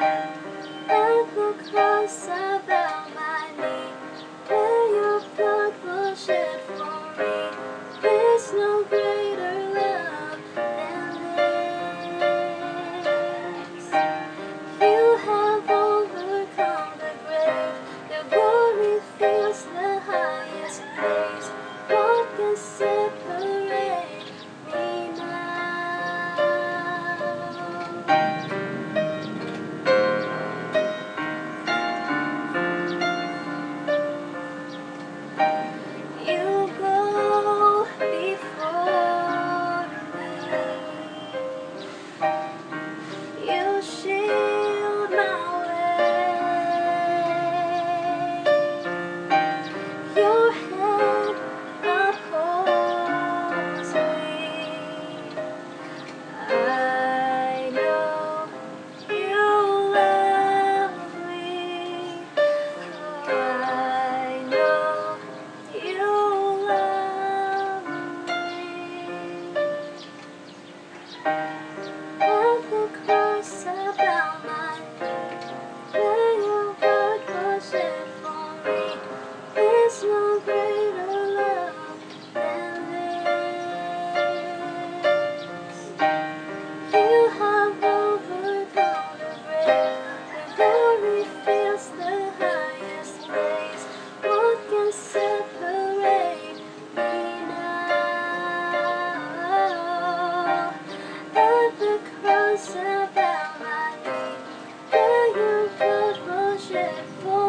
I grew close about my knee, where your blood was shed for me. There's no greater love than this. You have overcome the grave, your glory fills the highest place. At the cross about my blood was